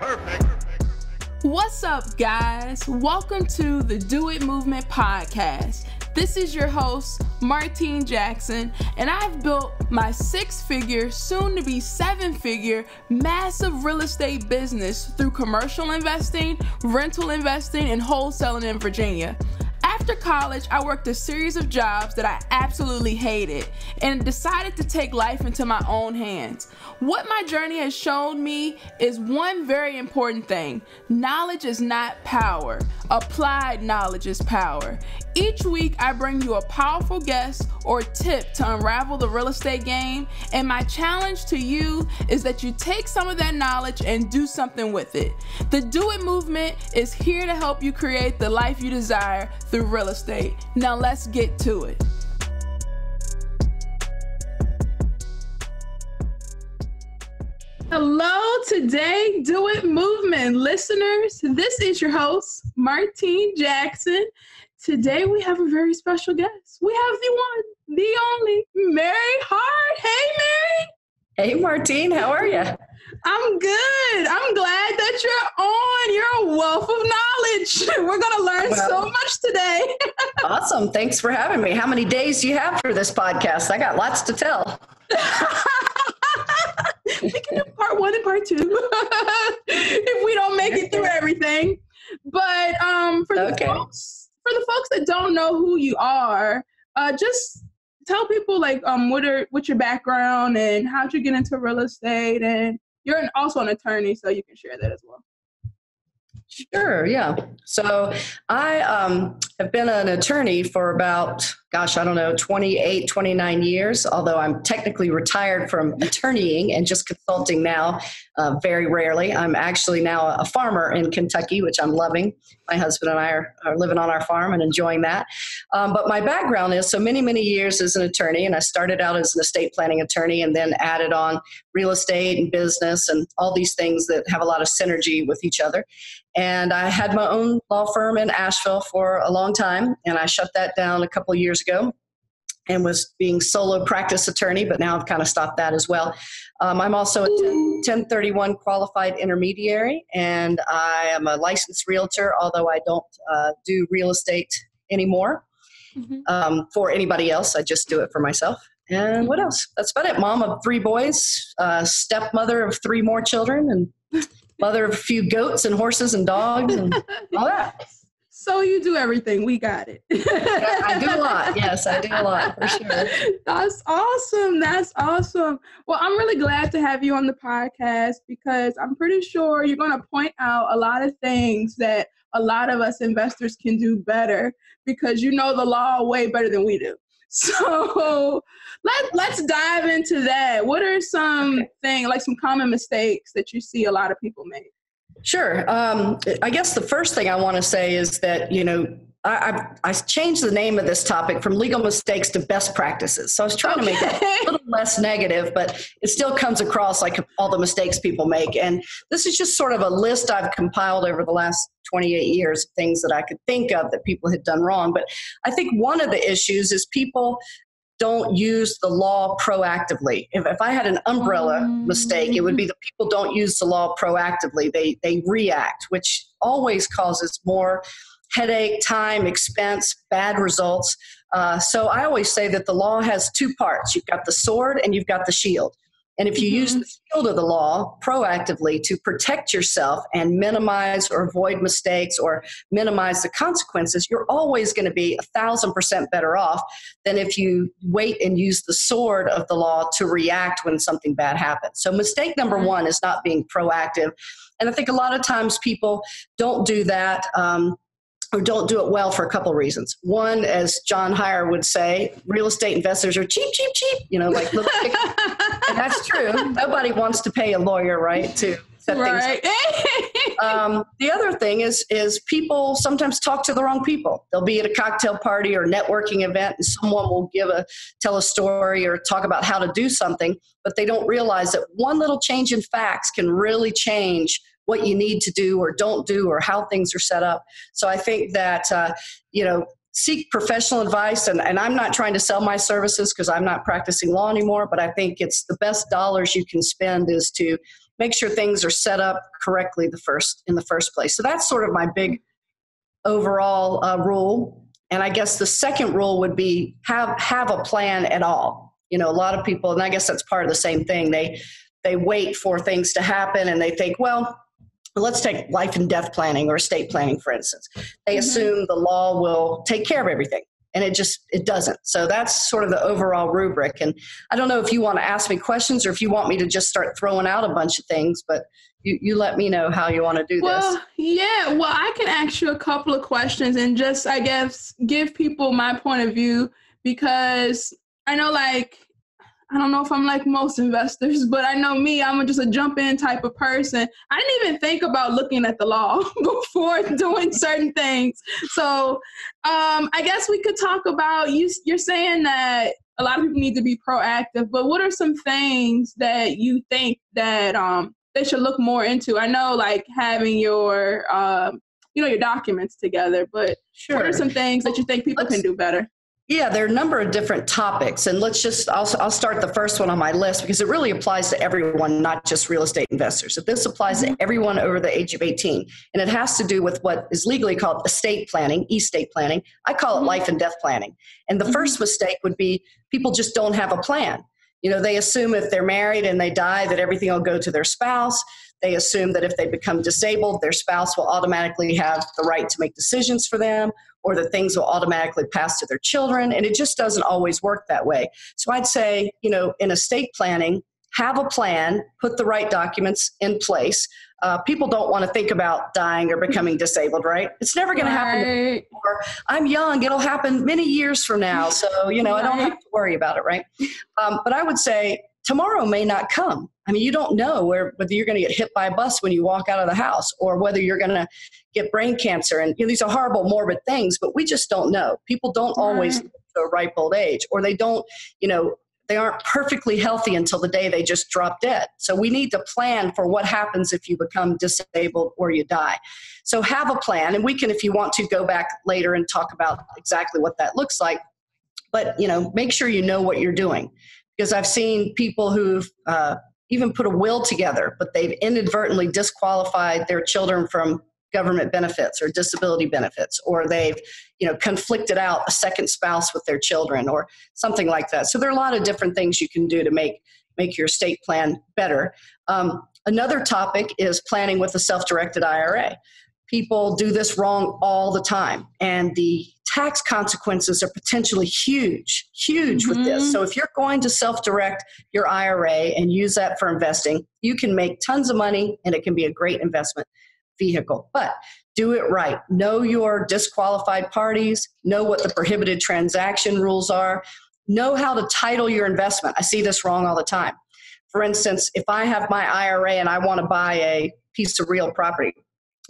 Perfect. What's up, guys? Welcome to the Do It Movement podcast. This is your host, Martine Jackson, and I've built my six figure, soon to be seven figure, massive real estate business through commercial investing, rental investing, and wholesaling in Virginia. After college, I worked a series of jobs that I absolutely hated and decided to take life into my own hands. What my journey has shown me is one very important thing knowledge is not power, applied knowledge is power. Each week, I bring you a powerful guest or tip to unravel the real estate game, and my challenge to you is that you take some of that knowledge and do something with it. The Do It movement is here to help you create the life you desire through real estate. Now, let's get to it. Hello, today, Do It Movement listeners. This is your host, Martine Jackson. Today, we have a very special guest. We have the one, the only, Mary Hart. Hey, Mary. Hey, Martine, how are you? I'm good. I'm glad that you're on. You're a wealth of knowledge. We're going to learn well, so much today. awesome. Thanks for having me. How many days do you have for this podcast? I got lots to tell. we can do part one and part two if we don't make it through everything. But um, for the okay. folks, for the folks that don't know who you are, uh, just tell people like um, what are what's your background and how'd you get into real estate, and you're an, also an attorney, so you can share that as well. Sure, yeah. So I um, have been an attorney for about, gosh, I don't know, 28, 29 years, although I'm technically retired from attorneying and just consulting now uh, very rarely. I'm actually now a farmer in Kentucky, which I'm loving. My husband and I are, are living on our farm and enjoying that. Um, but my background is so many, many years as an attorney, and I started out as an estate planning attorney and then added on real estate and business and all these things that have a lot of synergy with each other. And I had my own law firm in Asheville for a long time, and I shut that down a couple of years ago and was being solo practice attorney, but now I've kind of stopped that as well. Um, I'm also a 10, 1031 qualified intermediary, and I am a licensed realtor, although I don't uh, do real estate anymore mm-hmm. um, for anybody else. I just do it for myself. And what else? That's about it. Mom of three boys, uh, stepmother of three more children, and mother of a few goats and horses and dogs and all that. So you do everything. We got it. I do a lot. Yes, I do a lot for sure. That's awesome. That's awesome. Well, I'm really glad to have you on the podcast because I'm pretty sure you're going to point out a lot of things that a lot of us investors can do better because you know the law way better than we do. So let let's dive into that. What are some things like some common mistakes that you see a lot of people make? Sure. Um, I guess the first thing I want to say is that you know I, I, I, changed the name of this topic from legal mistakes to best practices. So I was trying okay. to make it a little less negative, but it still comes across like all the mistakes people make. And this is just sort of a list I've compiled over the last 28 years of things that I could think of that people had done wrong. But I think one of the issues is people don't use the law proactively. If, if I had an umbrella mm. mistake, it would be that people don't use the law proactively. They, they react, which always causes more headache, time, expense, bad results. Uh, so I always say that the law has two parts you've got the sword and you've got the shield. And if you mm-hmm. use the shield of the law proactively to protect yourself and minimize or avoid mistakes or minimize the consequences, you're always going to be a thousand percent better off than if you wait and use the sword of the law to react when something bad happens. So, mistake number mm-hmm. one is not being proactive. And I think a lot of times people don't do that. Um, or don't do it well for a couple of reasons. One, as John Hyre would say, real estate investors are cheap, cheap, cheap. You know, like that's true. Nobody wants to pay a lawyer, right, to set right. things. um, the other thing is is people sometimes talk to the wrong people. They'll be at a cocktail party or networking event, and someone will give a tell a story or talk about how to do something, but they don't realize that one little change in facts can really change what you need to do or don't do or how things are set up. So I think that, uh, you know, seek professional advice. And, and I'm not trying to sell my services because I'm not practicing law anymore, but I think it's the best dollars you can spend is to make sure things are set up correctly the first in the first place. So that's sort of my big overall uh, rule. And I guess the second rule would be have have a plan at all. You know, a lot of people, and I guess that's part of the same thing. They they wait for things to happen and they think, well, let's take life and death planning or estate planning, for instance. They mm-hmm. assume the law will take care of everything and it just it doesn't so that's sort of the overall rubric and i don't know if you want to ask me questions or if you want me to just start throwing out a bunch of things but you, you let me know how you want to do well, this yeah well i can ask you a couple of questions and just i guess give people my point of view because i know like I don't know if I'm like most investors, but I know me, I'm just a jump in type of person. I didn't even think about looking at the law before doing certain things. So um, I guess we could talk about you. You're saying that a lot of people need to be proactive, but what are some things that you think that um, they should look more into? I know like having your um, you know your documents together, but sure. what are some things that you think people Let's, can do better? Yeah, there are a number of different topics. And let's just, I'll, I'll start the first one on my list because it really applies to everyone, not just real estate investors. So this applies mm-hmm. to everyone over the age of 18. And it has to do with what is legally called estate planning, estate planning. I call it mm-hmm. life and death planning. And the mm-hmm. first mistake would be people just don't have a plan. You know, they assume if they're married and they die that everything will go to their spouse. They assume that if they become disabled, their spouse will automatically have the right to make decisions for them or that things will automatically pass to their children. And it just doesn't always work that way. So I'd say, you know, in estate planning, have a plan, put the right documents in place. Uh, people don't want to think about dying or becoming disabled, right? It's never going right. to happen. I'm young; it'll happen many years from now, so you know right. I don't have to worry about it, right? Um, but I would say tomorrow may not come. I mean, you don't know where, whether you're going to get hit by a bus when you walk out of the house or whether you're going to get brain cancer. And you know, these are horrible, morbid things, but we just don't know. People don't right. always live to a ripe old age, or they don't, you know, they aren't perfectly healthy until the day they just drop dead. So we need to plan for what happens if you become disabled or you die. So have a plan, and we can, if you want to, go back later and talk about exactly what that looks like. But you know, make sure you know what you're doing because I've seen people who've uh, even put a will together, but they've inadvertently disqualified their children from government benefits or disability benefits, or they've you know conflicted out a second spouse with their children, or something like that. So there are a lot of different things you can do to make make your estate plan better. Um, another topic is planning with a self-directed IRA. People do this wrong all the time, and the tax consequences are potentially huge, huge mm-hmm. with this. Mm-hmm. So if you're going to self direct your IRA and use that for investing, you can make tons of money and it can be a great investment vehicle. But do it right. Know your disqualified parties, know what the prohibited transaction rules are, know how to title your investment. I see this wrong all the time. For instance, if I have my IRA and I want to buy a piece of real property,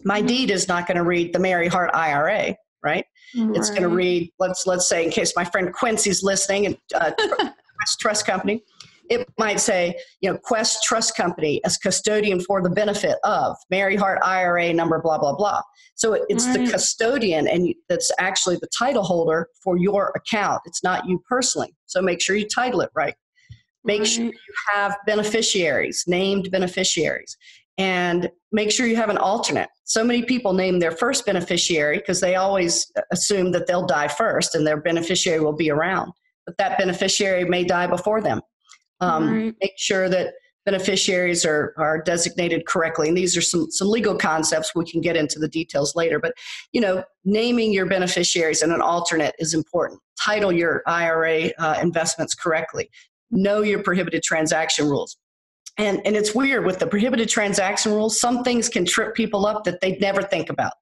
my mm-hmm. deed is not going to read the Mary Hart IRA right? right. It's going to read. Let's let's say in case my friend Quincy's listening and uh, Quest Trust Company, it might say you know Quest Trust Company as custodian for the benefit of Mary Hart IRA number blah blah blah. So it, it's right. the custodian and that's actually the title holder for your account. It's not you personally. So make sure you title it right. Make right. sure you have beneficiaries, named beneficiaries and make sure you have an alternate. So many people name their first beneficiary because they always assume that they'll die first and their beneficiary will be around, but that beneficiary may die before them. Um, right. Make sure that beneficiaries are, are designated correctly. And these are some, some legal concepts. We can get into the details later. But, you know, naming your beneficiaries and an alternate is important. Title your IRA uh, investments correctly. Know your prohibited transaction rules and, and it's weird with the prohibited transaction rules, some things can trip people up that they'd never think about.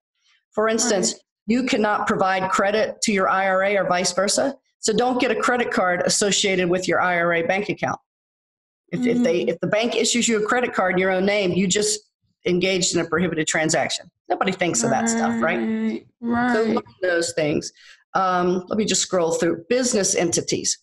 For instance, right. you cannot provide credit to your IRA or vice versa. So don't get a credit card associated with your IRA bank account. If, mm-hmm. if they mm. if the bank issues you a credit card in your own name, you just engaged in a prohibited transaction. Nobody thinks right. of that stuff, right? Right. So those things. Um, let me just scroll through business entities.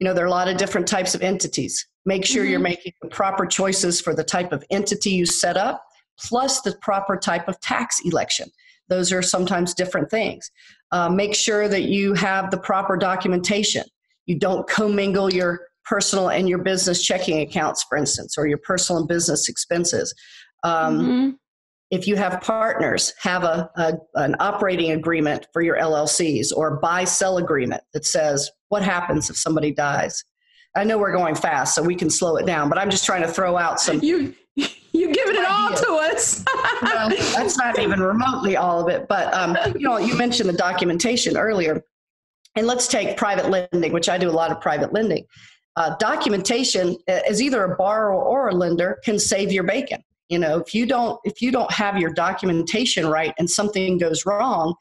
You know, there are a lot of different types of entities. Make sure mm-hmm. you're making the proper choices for the type of entity you set up, plus the proper type of tax election. Those are sometimes different things. Uh, make sure that you have the proper documentation. You don't commingle your personal and your business checking accounts, for instance, or your personal and business expenses. Um, mm-hmm. If you have partners, have a, a, an operating agreement for your LLCs or buy sell agreement that says what happens if somebody dies. I know we're going fast, so we can slow it down, but I'm just trying to throw out some. You you giving it all to us. well, that's not even remotely all of it, but um, you know, you mentioned the documentation earlier, and let's take private lending, which I do a lot of private lending. Uh, documentation as either a borrower or a lender can save your bacon you know if you don't if you don't have your documentation right and something goes wrong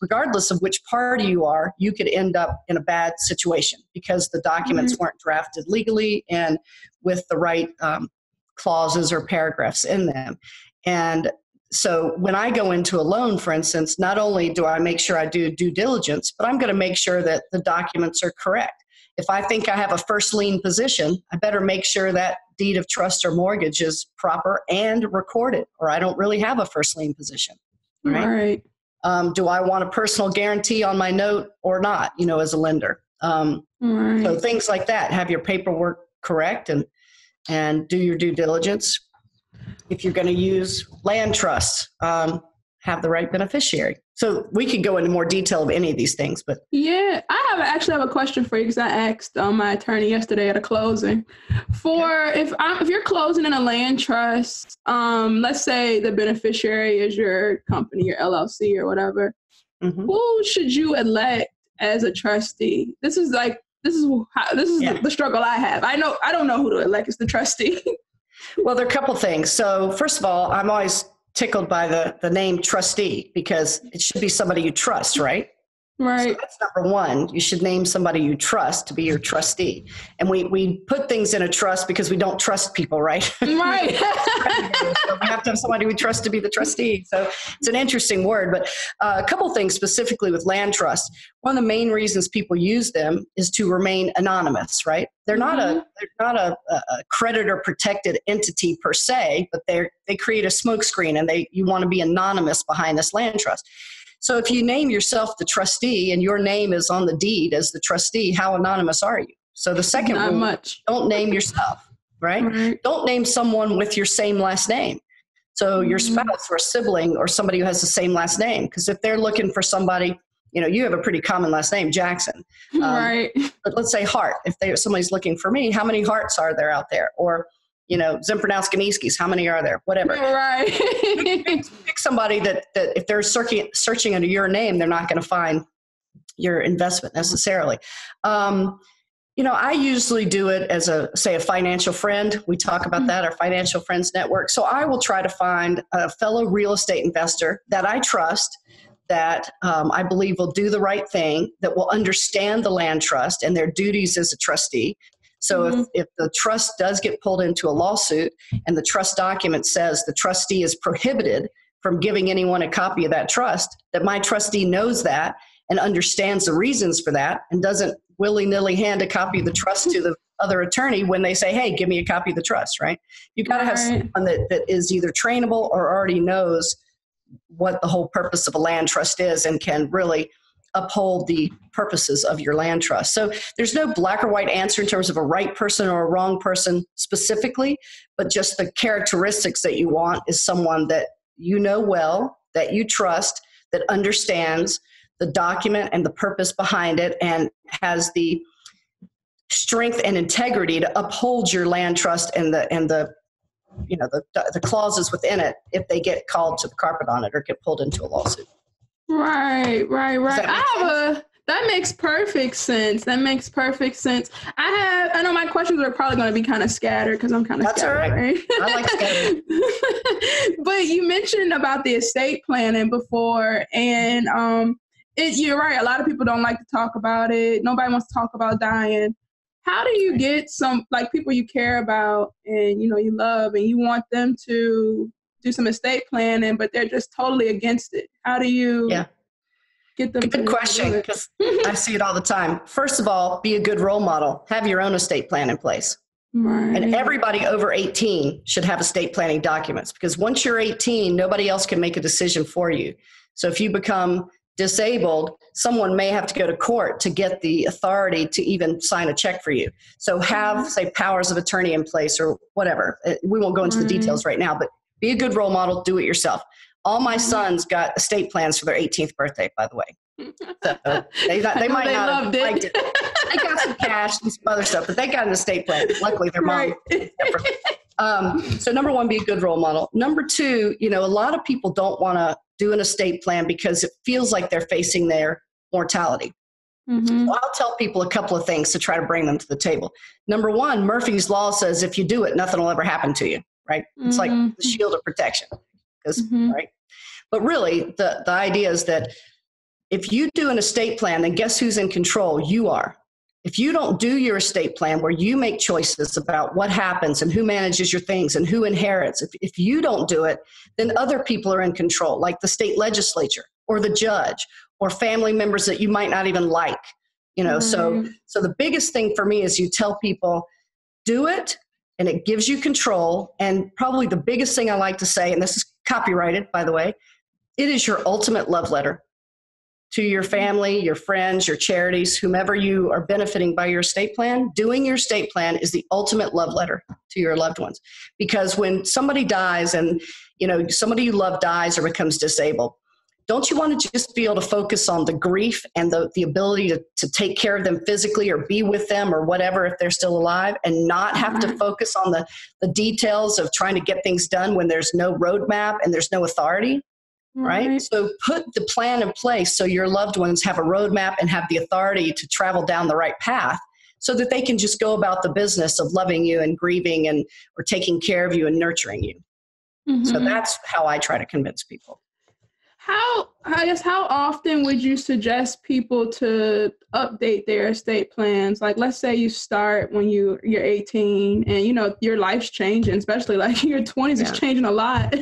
regardless of which party you are you could end up in a bad situation because the documents mm-hmm. weren't drafted legally and with the right um, clauses or paragraphs in them and so when i go into a loan for instance not only do i make sure i do due diligence but i'm going to make sure that the documents are correct if I think I have a first lien position, I better make sure that deed of trust or mortgage is proper and recorded, or I don't really have a first lien position. Right. right. Um, do I want a personal guarantee on my note or not, you know, as a lender? Um, right. So things like that. Have your paperwork correct and and do your due diligence. If you're going to use land trusts, um, have the right beneficiary. So we could go into more detail of any of these things, but yeah, I have actually have a question for you because I asked um, my attorney yesterday at a closing. For if I'm, if you're closing in a land trust, um, let's say the beneficiary is your company, your LLC or whatever, mm-hmm. who should you elect as a trustee? This is like this is how, this is yeah. the, the struggle I have. I know I don't know who to elect as the trustee. well, there are a couple things. So first of all, I'm always tickled by the, the name trustee because it should be somebody you trust, right? Right. So that's number one. You should name somebody you trust to be your trustee. And we, we put things in a trust because we don't trust people, right? Right. so we have to have somebody we trust to be the trustee. So it's an interesting word. But uh, a couple things specifically with land trust. One of the main reasons people use them is to remain anonymous, right? They're not mm-hmm. a they're not a, a creditor protected entity per se, but they they create a smokescreen and they you want to be anonymous behind this land trust. So if you name yourself the trustee and your name is on the deed as the trustee, how anonymous are you? So the second Not rule, much. don't name yourself, right? right? Don't name someone with your same last name. So your mm-hmm. spouse or a sibling or somebody who has the same last name. Because if they're looking for somebody, you know, you have a pretty common last name, Jackson. Um, right. But let's say Hart. If they, somebody's looking for me, how many Harts are there out there? Or you know, Zempernowski's, how many are there? Whatever. Right. pick, pick, somebody that, that if they're searching, searching under your name, they're not going to find your investment necessarily. Um, you know, I usually do it as a, say, a financial friend. We talk about mm-hmm. that, our financial friends network. So I will try to find a fellow real estate investor that I trust that um, I believe will do the right thing, that will understand the land trust and their duties as a trustee, so mm-hmm. if, if the trust does get pulled into a lawsuit and the trust document says the trustee is prohibited from giving anyone a copy of that trust, that my trustee knows that and understands the reasons for that and doesn't willy nilly hand a copy of the trust to the other attorney when they say, hey, give me a copy of the trust, right? You've got to have someone that, that is either trainable or already knows what the whole purpose of a land trust is and can really uphold the purposes of your land trust. So there's no black or white answer in terms of a right person or a wrong person specifically, but just the characteristics that you want is someone that you know well, that you trust, that understands the document and the purpose behind it and has the strength and integrity to uphold your land trust and the and the you know the the clauses within it if they get called to the carpet on it or get pulled into a lawsuit. Right, right, right. I have sense? a that makes perfect sense. That makes perfect sense. I have I know my questions are probably going to be kind of scattered because I'm kind of That's scattered, all right. right? I like scattered. but you mentioned about the estate planning before and um it, you're right. A lot of people don't like to talk about it. Nobody wants to talk about dying. How do you get some like people you care about and you know you love and you want them to do some estate planning, but they're just totally against it. How do you yeah. get them? Good question because I see it all the time. First of all, be a good role model. Have your own estate plan in place. Right. And everybody over 18 should have estate planning documents because once you're 18, nobody else can make a decision for you. So if you become disabled, someone may have to go to court to get the authority to even sign a check for you. So have, mm-hmm. say, powers of attorney in place or whatever. Uh, we won't go into the details right now, but be a good role model, do it yourself. All my mm-hmm. sons got estate plans for their 18th birthday, by the way. So they, got, they might they not have liked it. They got some cash and some other stuff, but they got an estate plan. Luckily, their mom. Right. Um, so number one, be a good role model. Number two, you know, a lot of people don't want to do an estate plan because it feels like they're facing their mortality. Mm-hmm. So I'll tell people a couple of things to try to bring them to the table. Number one, Murphy's Law says if you do it, nothing will ever happen to you, right? It's mm-hmm. like the shield of protection. Because, mm-hmm. right? But really, the, the idea is that if you do an estate plan, then guess who's in control? You are. If you don't do your estate plan where you make choices about what happens and who manages your things and who inherits, if, if you don't do it, then other people are in control, like the state legislature or the judge or family members that you might not even like. You know, mm-hmm. so so the biggest thing for me is you tell people, do it and it gives you control. And probably the biggest thing I like to say, and this is copyrighted, by the way, it is your ultimate love letter to your family, your friends, your charities, whomever you are benefiting by your estate plan, doing your estate plan is the ultimate love letter to your loved ones. Because when somebody dies and you know somebody you love dies or becomes disabled, don't you want to just be able to focus on the grief and the, the ability to, to take care of them physically or be with them or whatever if they're still alive and not have to mm-hmm. focus on the, the details of trying to get things done when there's no roadmap and there's no authority? Right. right. So put the plan in place so your loved ones have a roadmap and have the authority to travel down the right path so that they can just go about the business of loving you and grieving and or taking care of you and nurturing you. Mm-hmm. So that's how I try to convince people. How I guess how often would you suggest people to update their estate plans? Like let's say you start when you you're 18 and you know your life's changing, especially like your 20s yeah. is changing a lot.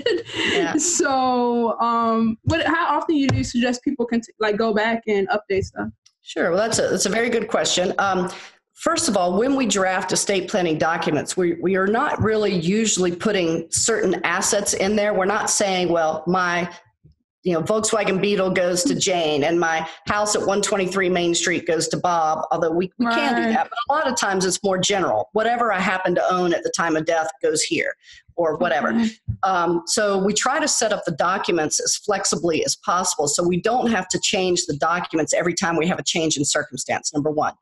yeah. So um what how often you do you suggest people can t- like go back and update stuff? Sure. Well that's a that's a very good question. Um First of all, when we draft estate planning documents, we, we are not really usually putting certain assets in there. We're not saying, well, my you know, Volkswagen Beetle goes to Jane and my house at 123 Main Street goes to Bob, although we, we right. can do that. But a lot of times it's more general. Whatever I happen to own at the time of death goes here or whatever. Okay. Um, so we try to set up the documents as flexibly as possible so we don't have to change the documents every time we have a change in circumstance, number one.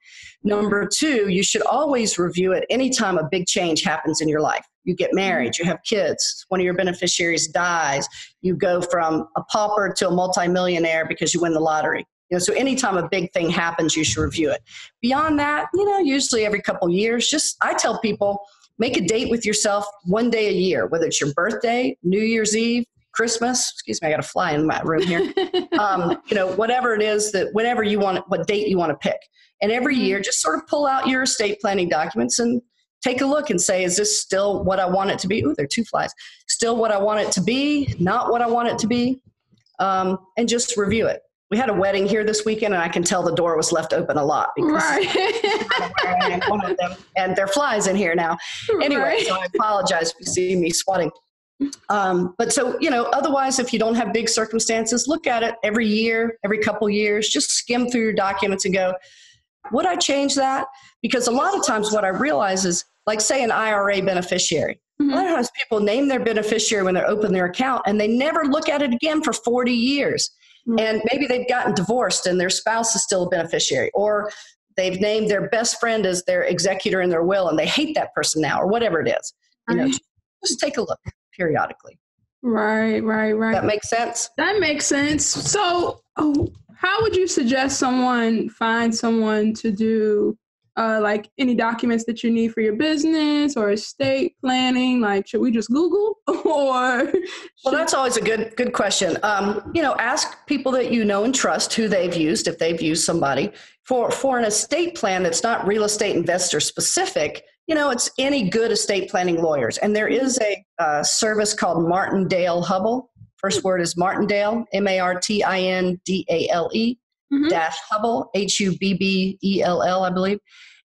Number two, you should always review it anytime a big change happens in your life you get married, you have kids, one of your beneficiaries dies, you go from a pauper to a multimillionaire because you win the lottery. You know, so anytime a big thing happens, you should review it. Beyond that, you know, usually every couple years, just I tell people, make a date with yourself one day a year, whether it's your birthday, New Year's Eve, Christmas. Excuse me, I got to fly in my room here. um, you know, whatever it is that whatever you want, what date you want to pick, and every mm-hmm. year, just sort of pull out your estate planning documents and take a look and say, is this still what I want it to be? Ooh, there are two flies. Still what I want it to be, not what I want it to be, um, and just review it. We had a wedding here this weekend, and I can tell the door was left open a lot because right. one of them, and there are flies in here now. Anyway, right. so I apologize if you see me swatting. Um, but so you know, otherwise, if you don't have big circumstances, look at it every year, every couple years. Just skim through your documents and go, would I change that? Because a lot of times, what I realize is like say an IRA beneficiary. Mm-hmm. A lot of times people name their beneficiary when they open their account and they never look at it again for 40 years. Mm-hmm. And maybe they've gotten divorced and their spouse is still a beneficiary, or they've named their best friend as their executor in their will and they hate that person now, or whatever it is. You know, just take a look periodically. Right, right, right. That makes sense. That makes sense. So, oh, how would you suggest someone find someone to do uh, like any documents that you need for your business or estate planning? Like, should we just Google or? Well, that's always a good good question. Um, you know, ask people that you know and trust who they've used if they've used somebody for for an estate plan that's not real estate investor specific. You know, it's any good estate planning lawyers, and there is a uh, service called Martindale Hubbell. First word is Martindale, M A R T I N D A L E mm-hmm. dash Hubbell, H U B B E L L, I believe.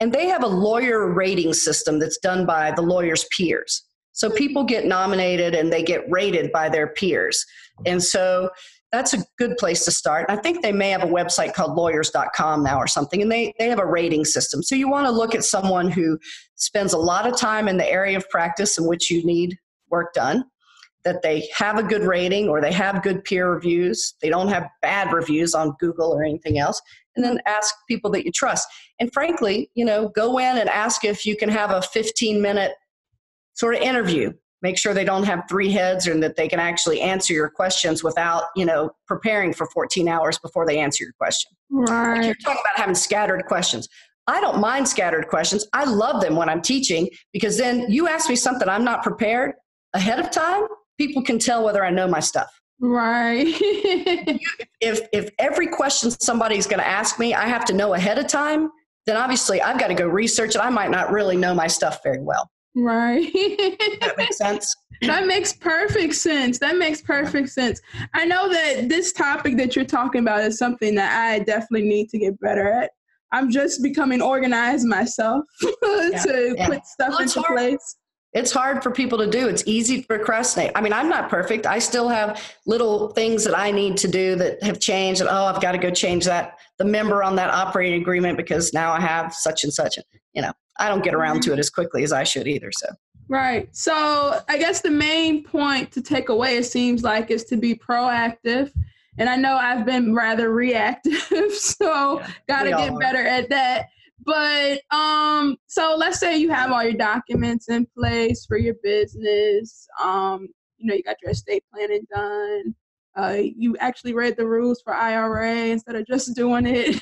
And they have a lawyer rating system that's done by the lawyer's peers. So people get nominated and they get rated by their peers. And so that's a good place to start. I think they may have a website called lawyers.com now or something, and they, they have a rating system. So you want to look at someone who spends a lot of time in the area of practice in which you need work done, that they have a good rating or they have good peer reviews, they don't have bad reviews on Google or anything else, and then ask people that you trust. And frankly, you know, go in and ask if you can have a 15 minute sort of interview. Make sure they don't have three heads and that they can actually answer your questions without you know preparing for 14 hours before they answer your question. Right like you're talking about having scattered questions. I don't mind scattered questions. I love them when i'm teaching because then you ask me something i'm not prepared ahead of time people can tell whether i know my stuff right if if every question somebody's going to ask me i have to know ahead of time then obviously i've got to go research it. i might not really know my stuff very well Right. that makes sense. That makes perfect sense. That makes perfect sense. I know that this topic that you're talking about is something that I definitely need to get better at. I'm just becoming organized myself to yeah. put stuff well, into hard. place. It's hard for people to do. It's easy to procrastinate. I mean, I'm not perfect. I still have little things that I need to do that have changed. And oh, I've got to go change that the member on that operating agreement because now I have such and such. You know, I don't get around to it as quickly as I should either. So right. So I guess the main point to take away it seems like is to be proactive. And I know I've been rather reactive, so yeah, gotta get are. better at that. But um, so let's say you have all your documents in place for your business. Um, you know, you got your estate planning done uh, you actually read the rules for IRA instead of just doing it.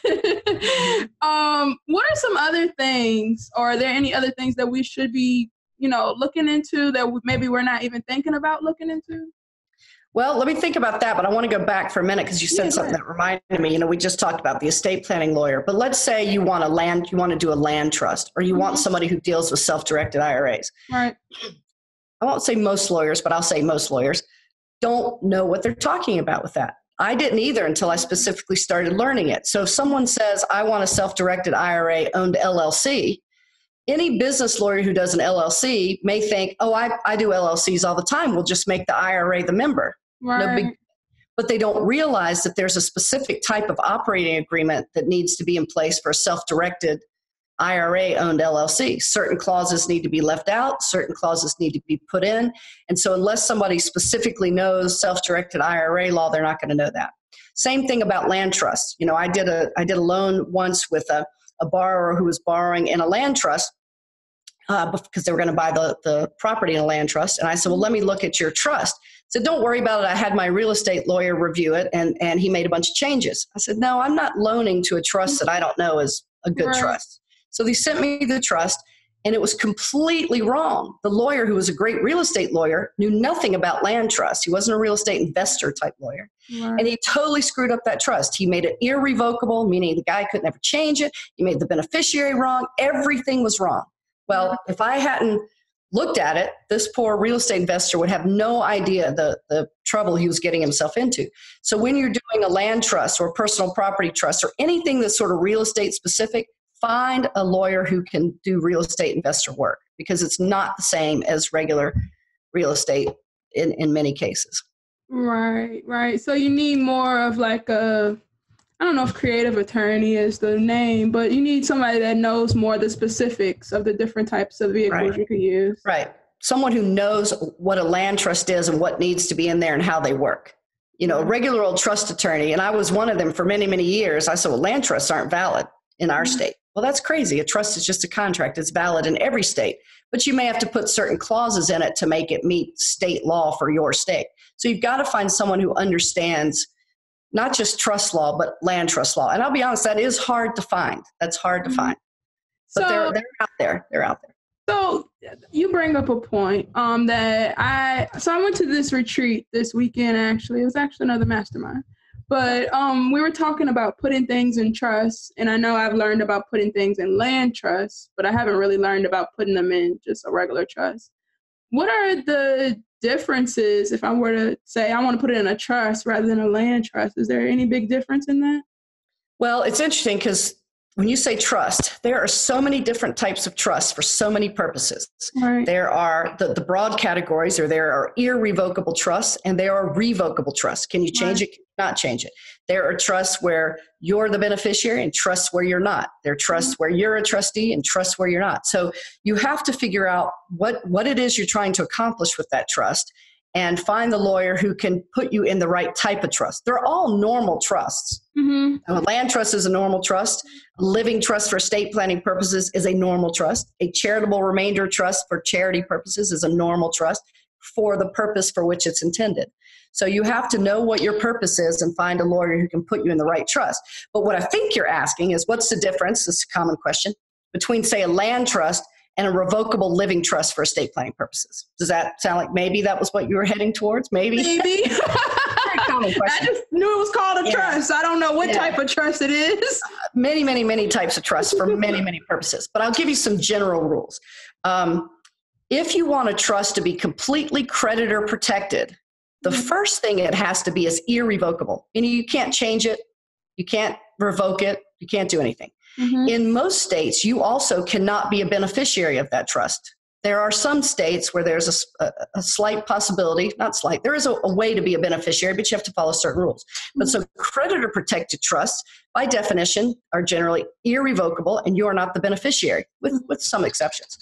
um, what are some other things, or are there any other things that we should be, you know, looking into that maybe we're not even thinking about looking into? Well, let me think about that, but I want to go back for a minute because you said yeah, something that reminded me. You know, we just talked about the estate planning lawyer, but let's say you want a land, you want to do a land trust, or you mm-hmm. want somebody who deals with self-directed IRAs. Right. I won't say most lawyers, but I'll say most lawyers don't know what they're talking about with that. I didn't either until I specifically started learning it. So if someone says, I want a self directed IRA owned LLC, any business lawyer who does an LLC may think, oh, I, I do LLCs all the time. We'll just make the IRA the member. Right. No big, but they don't realize that there's a specific type of operating agreement that needs to be in place for a self directed IRA owned LLC. Certain clauses need to be left out, certain clauses need to be put in. And so, unless somebody specifically knows self directed IRA law, they're not going to know that. Same thing about land trusts. You know, I did a, I did a loan once with a, a borrower who was borrowing in a land trust uh, because they were going to buy the, the property in a land trust. And I said, Well, let me look at your trust. So don't worry about it. I had my real estate lawyer review it and, and he made a bunch of changes. I said, No, I'm not loaning to a trust that I don't know is a good right. trust. So they sent me the trust, and it was completely wrong. The lawyer, who was a great real estate lawyer, knew nothing about land trust. He wasn't a real estate investor type lawyer. Right. And he totally screwed up that trust. He made it irrevocable, meaning the guy could never change it. He made the beneficiary wrong. Everything was wrong. Well, if I hadn't looked at it, this poor real estate investor would have no idea the, the trouble he was getting himself into. So when you're doing a land trust or personal property trust or anything that's sort of real estate specific, find a lawyer who can do real estate investor work because it's not the same as regular real estate in, in many cases. Right, right. So you need more of like a I don't know if creative attorney is the name, but you need somebody that knows more the specifics of the different types of vehicles right. you could use. Right. Someone who knows what a land trust is and what needs to be in there and how they work. You know, a regular old trust attorney, and I was one of them for many, many years. I said, well, land trusts aren't valid in our mm-hmm. state. Well, that's crazy. A trust is just a contract. It's valid in every state, but you may have to put certain clauses in it to make it meet state law for your state. So you've got to find someone who understands not just trust law, but land trust law. And I'll be honest, that is hard to find. That's hard to mm-hmm. find. But so, they're, they're out there. They're out there. So you bring up a point um, that I so I went to this retreat this weekend. Actually, it was actually another mastermind, but um, we were talking about putting things in trust, and I know I've learned about putting things in land trust, but I haven't really learned about putting them in just a regular trust. What are the differences if I were to say I want to put it in a trust rather than a land trust? Is there any big difference in that? Well, it's interesting because when you say trust, there are so many different types of trust for so many purposes. Right. There are the, the broad categories, or there are irrevocable trusts and there are revocable trusts. Can you change right. it? Not change it. There are trusts where you're the beneficiary and trusts where you're not. There are trusts where you're a trustee and trusts where you're not. So you have to figure out what, what it is you're trying to accomplish with that trust and find the lawyer who can put you in the right type of trust. They're all normal trusts. Mm-hmm. A land trust is a normal trust. A living trust for estate planning purposes is a normal trust. A charitable remainder trust for charity purposes is a normal trust for the purpose for which it's intended. So you have to know what your purpose is and find a lawyer who can put you in the right trust. But what I think you're asking is what's the difference? This is a common question between, say, a land trust and a revocable living trust for estate planning purposes. Does that sound like maybe that was what you were heading towards? Maybe. Maybe. I just knew it was called a yeah. trust. I don't know what yeah. type of trust it is. many, many, many types of trusts for many, many purposes. But I'll give you some general rules. Um, if you want a trust to be completely creditor protected, the mm-hmm. first thing it has to be is irrevocable. And you can't change it, you can't revoke it, you can't do anything. Mm-hmm. In most states, you also cannot be a beneficiary of that trust. There are some states where there's a, a, a slight possibility, not slight, there is a, a, way to be a beneficiary, but you have to follow certain rules. But so creditor protected trusts, by definition, are generally irrevocable and you are not the beneficiary, with, with some exceptions.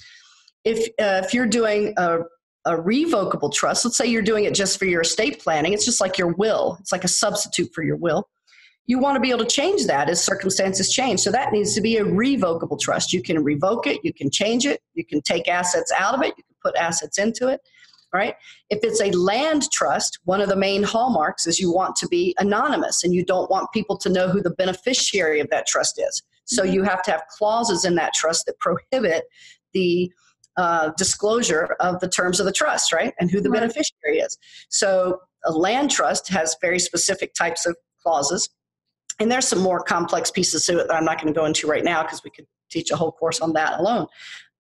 If, uh, if you're doing a, a revocable trust, let's say you're doing it just for your estate planning, it's just like your will, it's like a substitute for your will you want to be able to change that as circumstances change. So that needs to be a revocable trust. You can revoke it, you can change it, you can take assets out of it, you can put assets into it. Right? If it's a land trust, one of the main hallmarks is you want to be anonymous and you don't want people to know who the beneficiary of that trust is. So mm-hmm. you have to have clauses in that trust that prohibit the uh, disclosure of the terms of the trust, right? And who the right. beneficiary is. So a land trust has very specific types of clauses and there's some more complex pieces to it that I'm not going to go into right now because we could teach a whole course on that alone.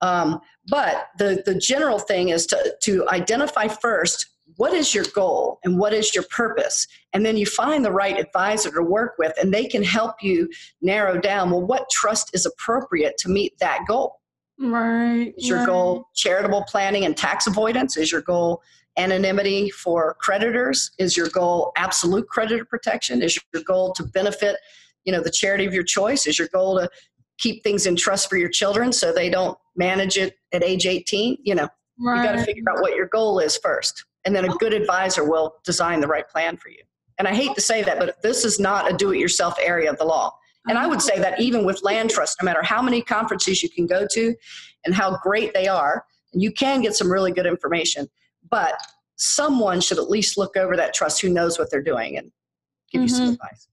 Um, but the, the general thing is to, to identify first what is your goal and what is your purpose and then you find the right advisor to work with and they can help you narrow down well what trust is appropriate to meet that goal right is your right. goal charitable planning and tax avoidance is your goal anonymity for creditors? Is your goal absolute creditor protection? Is your goal to benefit, you know, the charity of your choice? Is your goal to keep things in trust for your children so they don't manage it at age 18? You know, right. you got to figure out what your goal is first. And then a good advisor will design the right plan for you. And I hate to say that, but this is not a do it yourself area of the law. And I would say that even with land trust, no matter how many conferences you can go to and how great they are, and you can get some really good information, but someone should at least look over that trust who knows what they're doing and give mm-hmm. you some mm-hmm. advice.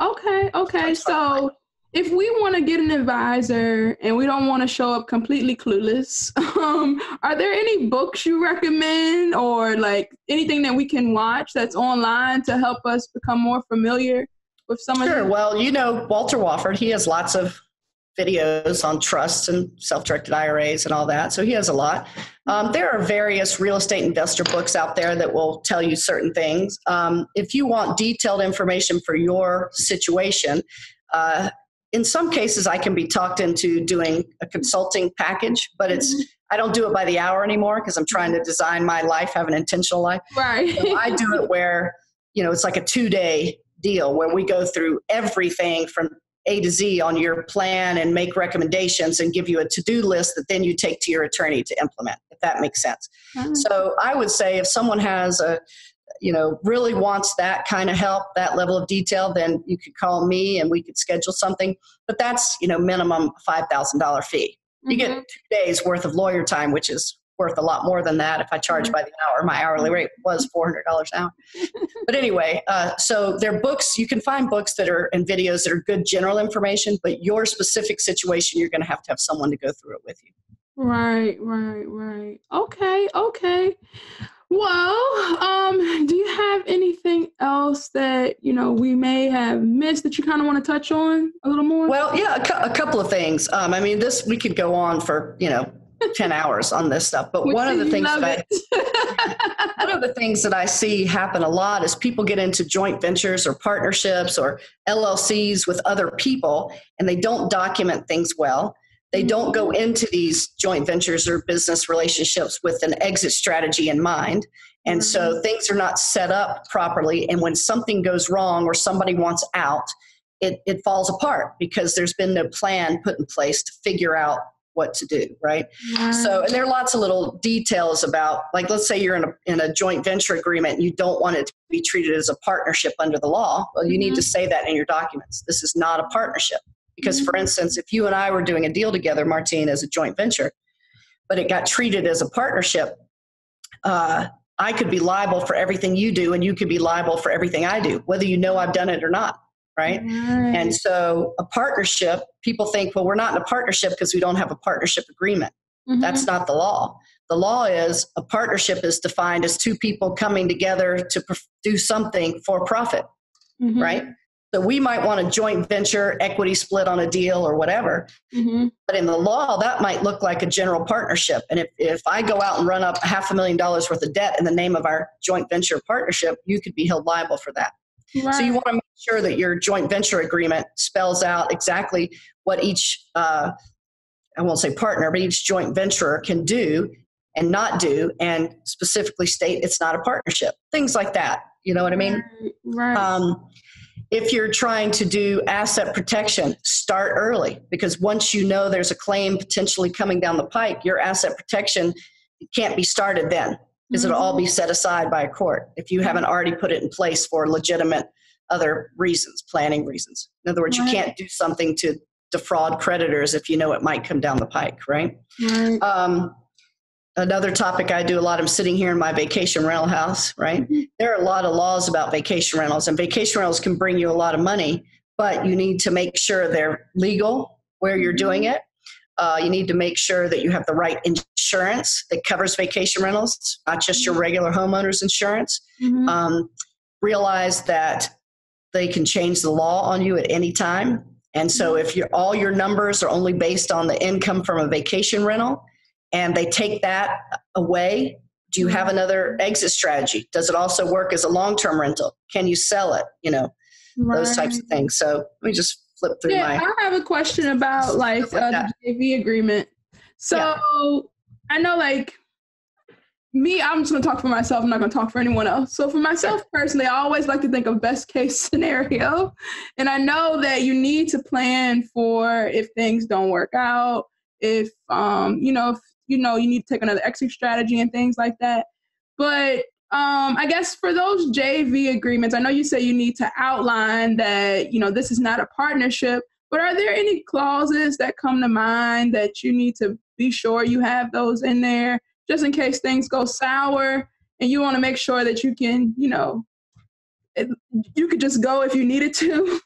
Okay, okay. So if we want to get an advisor and we don't want to show up completely clueless, um, are there any books you recommend or like anything that we can watch that's online to help us become more familiar with some sure. Well, you know Walter Wofford, he has lots of videos on trusts and self-directed IRAs and all that. So he has a lot. Um, there are various real estate investor books out there that will tell you certain things. Um, if you want detailed information for your situation, uh, in some cases I can be talked into doing a consulting package, but it's I don't do it by the hour anymore because I'm trying to design my life, have an intentional life. Right. So I do it where you know it's like a two day deal where we go through everything from a to Z on your plan and make recommendations and give you a to do list that then you take to your attorney to implement, if that makes sense. Mm-hmm. So I would say if someone has a, you know, really wants that kind of help, that level of detail, then you could call me and we could schedule something. But that's, you know, minimum $5,000 fee. You mm-hmm. get two days worth of lawyer time, which is worth a lot more than that if I charge mm-hmm. by the hour. My hourly rate was $400 an hour. but anyway, uh, so there are books. You can find books that are and videos that are good general information, but your specific situation, you're going to have to have someone to go through it with you. Right, right, right. Okay, okay. Well, um, do you have anything else that you know we may have missed that you kind of want to touch on a little more? Well, yeah, a, cu- a couple of things. Um, I mean, this we could go on for you know 10 hours on this stuff. But one of the things that I, one of the things that I see happen a lot is people get into joint ventures or partnerships or LLCs with other people and they don't document things well. They don't go mm-hmm. into these joint ventures or business relationships with an exit strategy in mind. And so mm-hmm. things are not set up properly. And when something goes wrong or somebody wants out, it, it falls apart because there's been no plan put in place to figure out what to do right so and there are lots of little details about like let's say you're in a, in a joint venture agreement and you don't want it to be treated as a partnership under the law well you mm-hmm. need to mm-hmm. say that in your documents this is not a partnership because mm-hmm. for instance if you and i were doing a deal together martine as a joint venture but it got treated as a partnership uh, i could be liable for everything you do and you could be liable for everything i do whether you know i've done it or not right? right? And so a partnership, people think, well, we're not in a partnership because we don't have a partnership agreement. Mm-hmm. That's not the law. The law is a partnership is defined as two people coming together to do something for profit, mm-hmm. right? So we might want a joint venture, equity split on a deal or whatever. Mm-hmm. But in the law, that might look like a general partnership. And if, if I go out and run up half a million dollars worth of debt in the name of our joint venture partnership, you could be held liable for that. Right. So you want to make sure that your joint venture agreement spells out exactly what each, uh, I won't say partner, but each joint venturer can do and not do, and specifically state it's not a partnership. Things like that. You know what I mean? Right. Um, if you're trying to do asset protection, start early because once you know there's a claim potentially coming down the pike, your asset protection can't be started then because mm-hmm. it'll all be mm-hmm. set aside by a court if you haven't already put it in place for legitimate other reasons, planning reasons. In other words, right. you can't do something to defraud creditors if you know it might come down the pike, right? right. Um, another topic I do a lot, I'm sitting here in my vacation rental house, right? Mm-hmm. There are a lot of laws about vacation rentals, and vacation rentals can bring you a lot of money, but you need to make sure they're legal where you're doing mm-hmm. it. Uh, you need to make sure that you have the right insurance that covers vacation rentals, not just your mm-hmm. regular homeowner's insurance. Mm-hmm. Um, realize that they can change the law on you at any time. And so mm-hmm. if all your numbers are only based on the income from a vacation rental and they take that away, do you have another exit strategy? Does it also work as a long-term rental? Can you sell it? You know, right. those types of things. So let me just flip through yeah, my. I have a question about like, like uh, the JV agreement. So yeah. I know like me, I'm just gonna talk for myself. I'm not gonna talk for anyone else. So for myself personally, I always like to think of best case scenario, and I know that you need to plan for if things don't work out, if um, you know, if you know, you need to take another exit strategy and things like that. But um, I guess for those JV agreements, I know you say you need to outline that, you know, this is not a partnership, but are there any clauses that come to mind that you need to be sure you have those in there just in case things go sour and you want to make sure that you can, you know, you could just go if you needed to?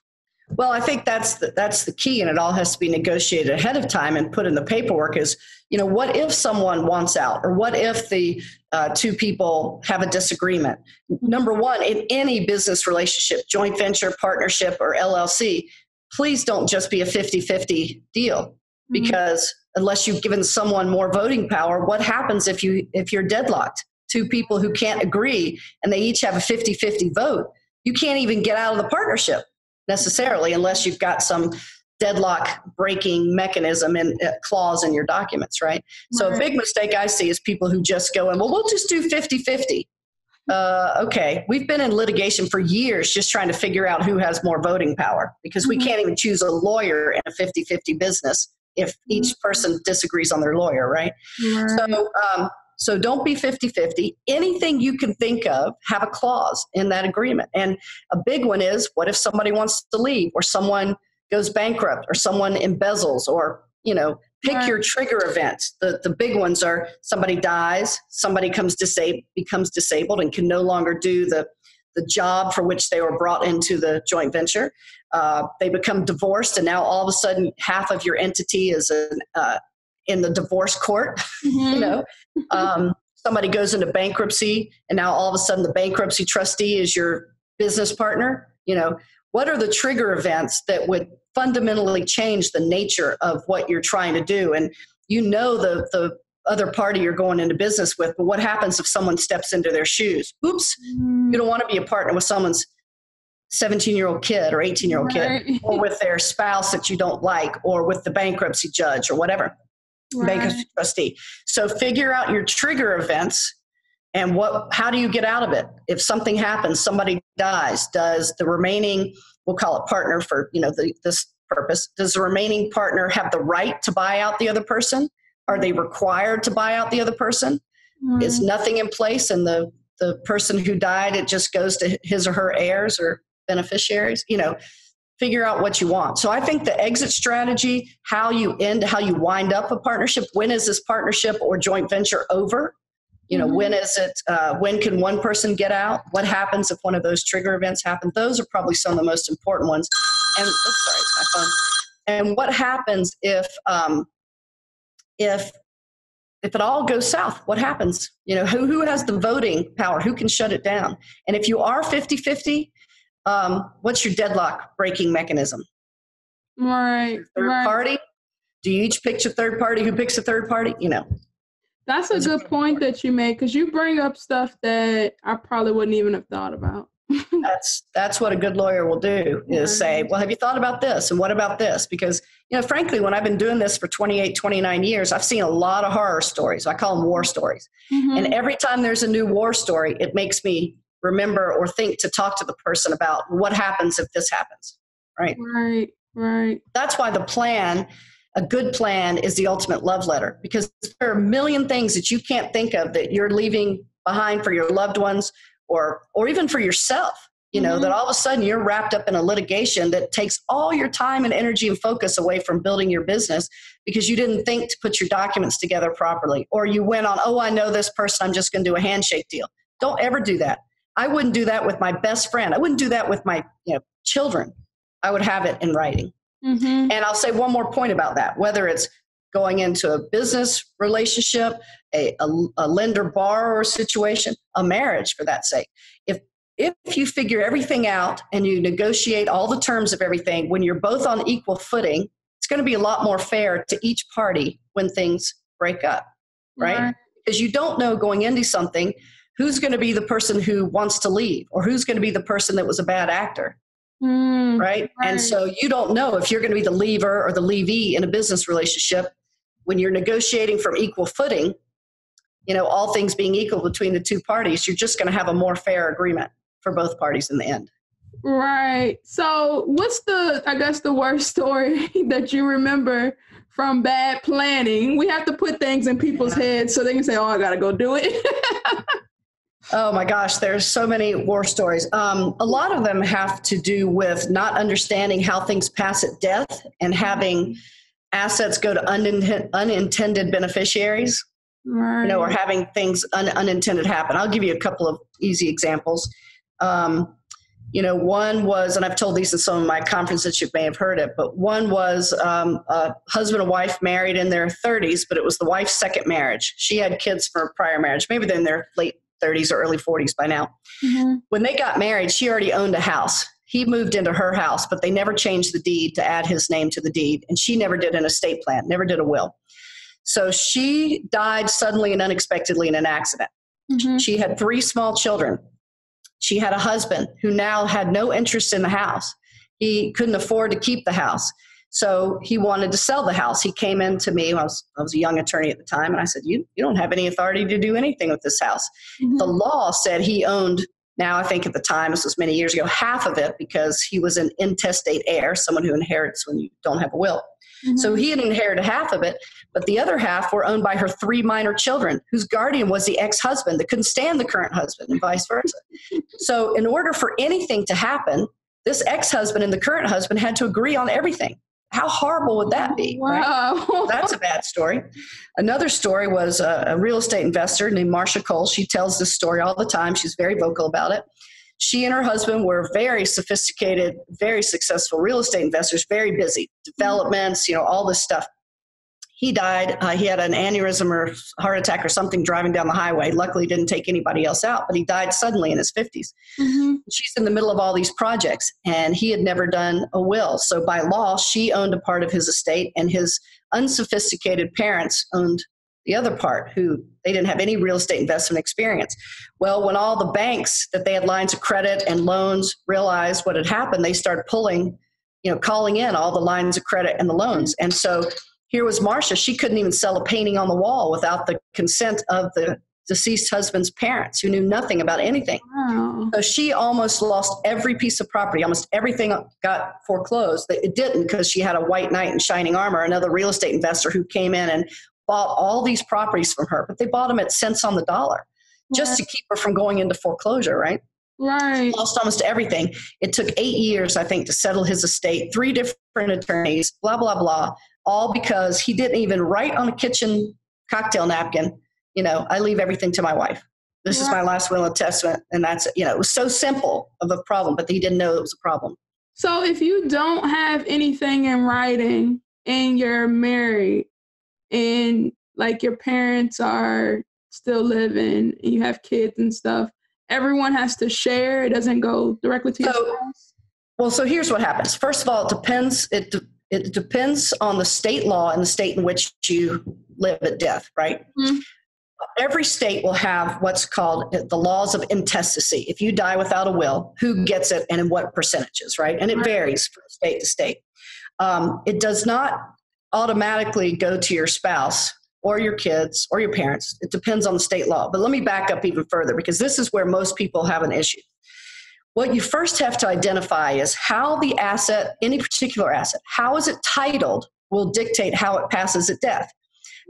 Well, I think that's the, that's the key, and it all has to be negotiated ahead of time and put in the paperwork. Is you know, what if someone wants out, or what if the uh, two people have a disagreement? Number one, in any business relationship, joint venture, partnership, or LLC, please don't just be a 50-50 deal, mm-hmm. because mm-hmm. unless you've given someone more voting power, what happens if you if you're deadlocked? Two people who can't agree and they each have a 50-50 vote, you can't even get out of the partnership necessarily unless you've got some deadlock breaking mechanism and uh, clause in your documents, right? So a big mistake I see is people who just go in, well, we'll just do 50 50. Uh, okay, we've been in litigation for years just trying to figure out who has more voting power because we mm-hmm. can't even choose a lawyer in a 50 50 business if each mm-hmm. person disagrees on their lawyer, right? right. So, um, so don't be 50 50. Anything you can think of, have a clause in that agreement. And a big one is what if somebody wants to leave or someone goes bankrupt or someone embezzles or, you know, pick right. your trigger events. The, the big ones are somebody dies, somebody comes disab- becomes disabled and can no longer do the, the job for which they were brought into the joint venture. Uh, they become divorced, and now all of a sudden, half of your entity is an, uh, in the divorce court. Mm-hmm. you know, um, somebody goes into bankruptcy, and now all of a sudden the bankruptcy trustee is your business partner. You know, what are the trigger events that would fundamentally change the nature of what you're trying to do? And you know the the other party you're going into business with, but what happens if someone steps into their shoes? Oops, you don't want to be a partner with someone's 17 year old kid or 18 year old right. kid, or with their spouse that you don't like, or with the bankruptcy judge or whatever, right. bankruptcy trustee. So figure out your trigger events and what how do you get out of it if something happens somebody dies does the remaining we'll call it partner for you know the, this purpose does the remaining partner have the right to buy out the other person are they required to buy out the other person mm. is nothing in place and the the person who died it just goes to his or her heirs or beneficiaries you know figure out what you want. So i think the exit strategy how you end how you wind up a partnership when is this partnership or joint venture over? You know mm-hmm. when is it uh, when can one person get out? What happens if one of those trigger events happen? Those are probably some of the most important ones. And oops, sorry it's my phone. And what happens if um, if if it all goes south what happens? You know who, who has the voting power? Who can shut it down? And if you are 50-50 um, what's your deadlock breaking mechanism right third right. party do you each pick a third party who picks a third party you know that's a good point that you make because you bring up stuff that I probably wouldn't even have thought about. that's that's what a good lawyer will do is say, well, have you thought about this and what about this? Because you know, frankly, when I've been doing this for 28, 29 years, I've seen a lot of horror stories. I call them war stories. Mm-hmm. And every time there's a new war story, it makes me remember or think to talk to the person about what happens if this happens. Right. Right. Right. That's why the plan a good plan is the ultimate love letter because there are a million things that you can't think of that you're leaving behind for your loved ones or or even for yourself you know mm-hmm. that all of a sudden you're wrapped up in a litigation that takes all your time and energy and focus away from building your business because you didn't think to put your documents together properly or you went on oh i know this person i'm just going to do a handshake deal don't ever do that i wouldn't do that with my best friend i wouldn't do that with my you know children i would have it in writing Mm-hmm. And I'll say one more point about that whether it's going into a business relationship, a, a, a lender borrower situation, a marriage for that sake. If if you figure everything out and you negotiate all the terms of everything when you're both on equal footing, it's going to be a lot more fair to each party when things break up, right? right. Because you don't know going into something who's going to be the person who wants to leave or who's going to be the person that was a bad actor. Mm, right? right? And so you don't know if you're going to be the lever or the levee in a business relationship when you're negotiating from equal footing. You know, all things being equal between the two parties, you're just going to have a more fair agreement for both parties in the end. Right. So, what's the, I guess, the worst story that you remember from bad planning? We have to put things in people's heads so they can say, oh, I got to go do it. Oh my gosh, there's so many war stories. Um, a lot of them have to do with not understanding how things pass at death and having assets go to unintended beneficiaries, right. you know, or having things un- unintended happen. I'll give you a couple of easy examples. Um, you know, one was, and I've told these in some of my conferences, you may have heard it, but one was um, a husband and wife married in their 30s, but it was the wife's second marriage. She had kids from a prior marriage. Maybe they're in their late 30s or early 40s by now. Mm-hmm. When they got married, she already owned a house. He moved into her house, but they never changed the deed to add his name to the deed. And she never did an estate plan, never did a will. So she died suddenly and unexpectedly in an accident. Mm-hmm. She had three small children. She had a husband who now had no interest in the house. He couldn't afford to keep the house. So he wanted to sell the house. He came in to me. I was, I was a young attorney at the time, and I said, you, you don't have any authority to do anything with this house. Mm-hmm. The law said he owned, now I think at the time, this was many years ago, half of it because he was an intestate heir, someone who inherits when you don't have a will. Mm-hmm. So he had inherited half of it, but the other half were owned by her three minor children, whose guardian was the ex husband that couldn't stand the current husband, and vice versa. so, in order for anything to happen, this ex husband and the current husband had to agree on everything. How horrible would that be? Wow. Right? That's a bad story. Another story was a, a real estate investor named Marsha Cole. She tells this story all the time. She's very vocal about it. She and her husband were very sophisticated, very successful real estate investors, very busy, developments, you know, all this stuff he died. Uh, he had an aneurysm or heart attack or something driving down the highway. Luckily, didn't take anybody else out, but he died suddenly in his 50s. Mm-hmm. She's in the middle of all these projects, and he had never done a will. So, by law, she owned a part of his estate, and his unsophisticated parents owned the other part, who they didn't have any real estate investment experience. Well, when all the banks that they had lines of credit and loans realized what had happened, they started pulling, you know, calling in all the lines of credit and the loans. And so here was Marcia. She couldn't even sell a painting on the wall without the consent of the deceased husband's parents who knew nothing about anything. Wow. So she almost lost every piece of property. Almost everything got foreclosed. It didn't because she had a white knight in shining armor, another real estate investor who came in and bought all these properties from her, but they bought them at cents on the dollar just to keep her from going into foreclosure, right? Right. Lost almost everything. It took eight years, I think, to settle his estate, three different attorneys, blah, blah, blah, all because he didn't even write on a kitchen cocktail napkin you know, I leave everything to my wife. This yeah. is my last will and testament. And that's, you know, it was so simple of a problem, but he didn't know it was a problem. So if you don't have anything in writing and you're married and like your parents are still living and you have kids and stuff, everyone has to share. It doesn't go directly to so, your spouse. Well, so here's what happens. First of all, it depends. It it depends on the state law and the state in which you live at death, right? Mm-hmm every state will have what's called the laws of intestacy. If you die without a will, who gets it and in what percentages, right? And it varies from state to state. Um, it does not automatically go to your spouse or your kids or your parents. It depends on the state law. But let me back up even further because this is where most people have an issue. What you first have to identify is how the asset, any particular asset, how is it titled will dictate how it passes at death.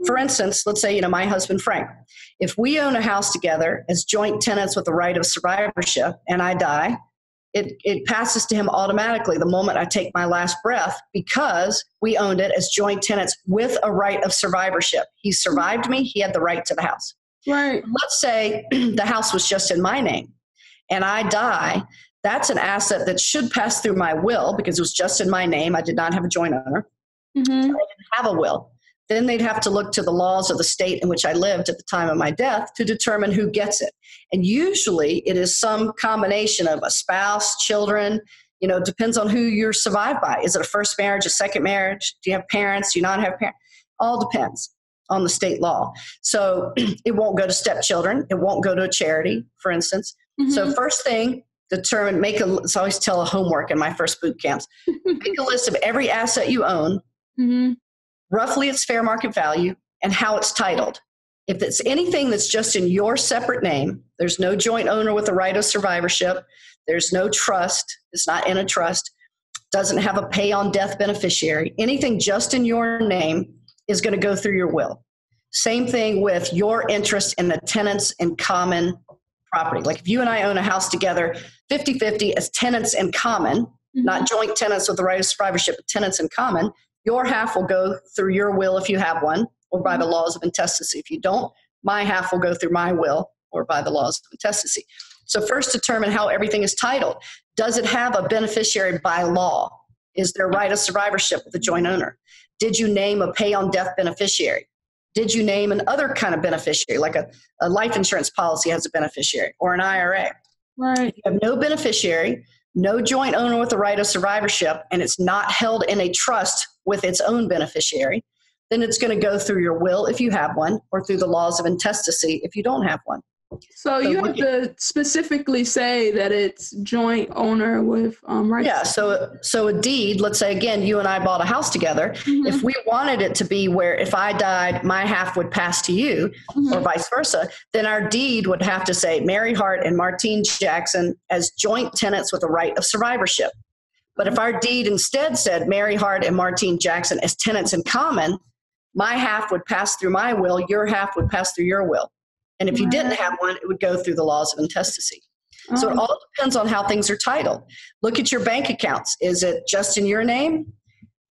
For instance, let's say, you know, my husband Frank, if we own a house together as joint tenants with the right of survivorship and I die, it, it passes to him automatically the moment I take my last breath because we owned it as joint tenants with a right of survivorship. He survived me, he had the right to the house. Right. Let's say the house was just in my name and I die. That's an asset that should pass through my will because it was just in my name. I did not have a joint owner. Mm-hmm. I didn't have a will. Then they'd have to look to the laws of the state in which I lived at the time of my death to determine who gets it. And usually it is some combination of a spouse, children, you know, depends on who you're survived by. Is it a first marriage, a second marriage? Do you have parents? Do you not have parents? All depends on the state law. So it won't go to stepchildren. It won't go to a charity, for instance. Mm-hmm. So first thing, determine, make a, it's always tell a homework in my first boot camps. make a list of every asset you own. Mm-hmm roughly its fair market value, and how it's titled. If it's anything that's just in your separate name, there's no joint owner with the right of survivorship, there's no trust, it's not in a trust, doesn't have a pay on death beneficiary, anything just in your name is going to go through your will. Same thing with your interest in the tenants in common property. Like if you and I own a house together 50 50 as tenants in common, mm-hmm. not joint tenants with the right of survivorship, but tenants in common, your half will go through your will if you have one, or by the mm-hmm. laws of intestacy. If you don't, my half will go through my will or by the laws of intestacy. So, first determine how everything is titled. Does it have a beneficiary by law? Is there right of survivorship with a joint owner? Did you name a pay on death beneficiary? Did you name another kind of beneficiary, like a, a life insurance policy has a beneficiary or an IRA? Right. you have no beneficiary, no joint owner with the right of survivorship, and it's not held in a trust with its own beneficiary, then it's going to go through your will if you have one, or through the laws of intestacy if you don't have one. So, so you have to specifically say that it's joint owner with um, rights. Yeah. So, so a deed. Let's say again, you and I bought a house together. Mm-hmm. If we wanted it to be where if I died, my half would pass to you, mm-hmm. or vice versa, then our deed would have to say Mary Hart and Martine Jackson as joint tenants with a right of survivorship. But if our deed instead said Mary Hart and Martine Jackson as tenants in common, my half would pass through my will, your half would pass through your will. And if you didn't have one, it would go through the laws of intestacy. So it oh. all depends on how things are titled. Look at your bank accounts. Is it just in your name?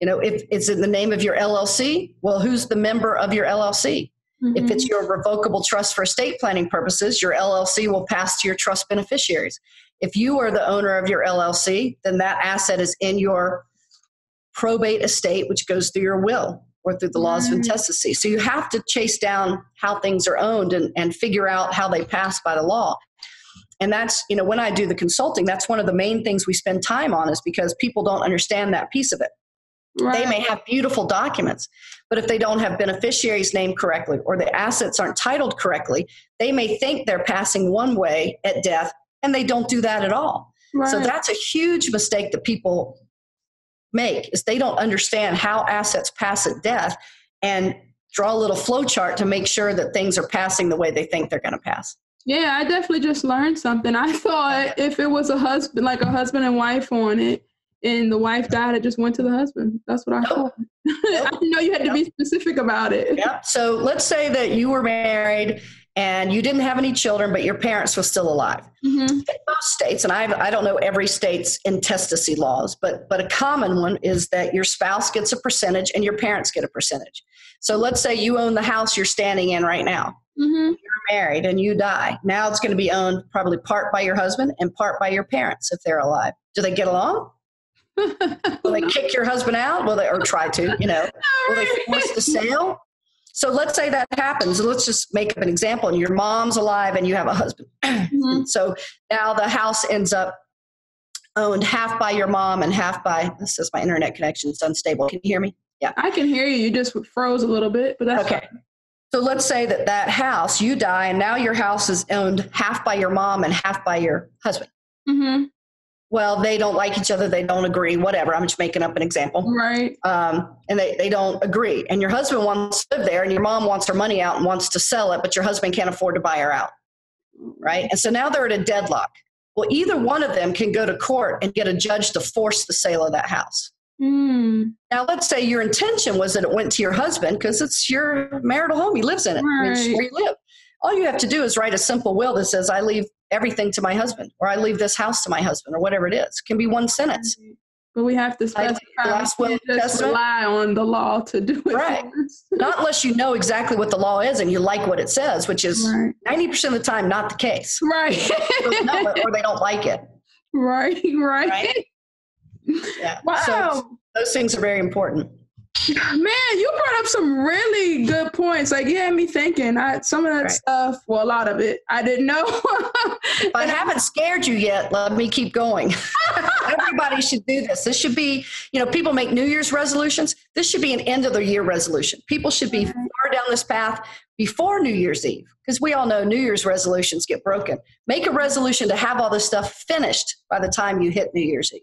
You know, if it's in the name of your LLC, well, who's the member of your LLC? Mm-hmm. If it's your revocable trust for estate planning purposes, your LLC will pass to your trust beneficiaries. If you are the owner of your LLC, then that asset is in your probate estate, which goes through your will or through the laws of mm. intestacy. So you have to chase down how things are owned and, and figure out how they pass by the law. And that's, you know, when I do the consulting, that's one of the main things we spend time on is because people don't understand that piece of it. Right. They may have beautiful documents, But if they don't have beneficiaries named correctly or the assets aren't titled correctly, they may think they're passing one way at death and they don't do that at all. Right. So that's a huge mistake that people make is they don't understand how assets pass at death and draw a little flow chart to make sure that things are passing the way they think they're going to pass. Yeah, I definitely just learned something. I thought if it was a husband, like a husband and wife on it, and the wife died, it just went to the husband. That's what I nope. thought. Nope. I didn't know you had nope. to be specific about it. Yeah. So let's say that you were married and you didn't have any children, but your parents were still alive. Mm-hmm. In most states, and I, I don't know every state's intestacy laws, but but a common one is that your spouse gets a percentage and your parents get a percentage. So let's say you own the house you're standing in right now. Mm-hmm. You're married and you die. Now it's going to be owned probably part by your husband and part by your parents if they're alive. Do they get along? Will they kick your husband out? Will they, or try to, you know? Will they force the sale? So let's say that happens. Let's just make up an example. And your mom's alive and you have a husband. Mm-hmm. so now the house ends up owned half by your mom and half by, this is my internet connection is unstable. Can you hear me? Yeah. I can hear you. You just froze a little bit, but that's okay. Fine. So let's say that that house, you die, and now your house is owned half by your mom and half by your husband. Mm-hmm well, they don't like each other, they don't agree, whatever. I'm just making up an example. Right. Um, and they, they don't agree. And your husband wants to live there, and your mom wants her money out and wants to sell it, but your husband can't afford to buy her out. Right. And so now they're at a deadlock. Well, either one of them can go to court and get a judge to force the sale of that house. Mm. Now, let's say your intention was that it went to your husband because it's your marital home. He lives in it. Right. It's where you live. All you have to do is write a simple will that says, I leave everything to my husband, or I leave this house to my husband, or whatever it is. It can be one sentence. But we have to specify. Last will just rely on the law to do it. Right. not unless you know exactly what the law is and you like what it says, which is ninety right. percent of the time not the case. Right. it, or they don't like it. Right. Right. right? Yeah. Wow. So those things are very important. Man, you brought up some really good points. Like you had me thinking. I some of that right. stuff, well, a lot of it, I didn't know. If I haven't scared you yet, let me keep going. Everybody should do this. This should be, you know, people make New Year's resolutions. This should be an end of the year resolution. People should be mm-hmm. far down this path before New Year's Eve, because we all know New Year's resolutions get broken. Make a resolution to have all this stuff finished by the time you hit New Year's Eve.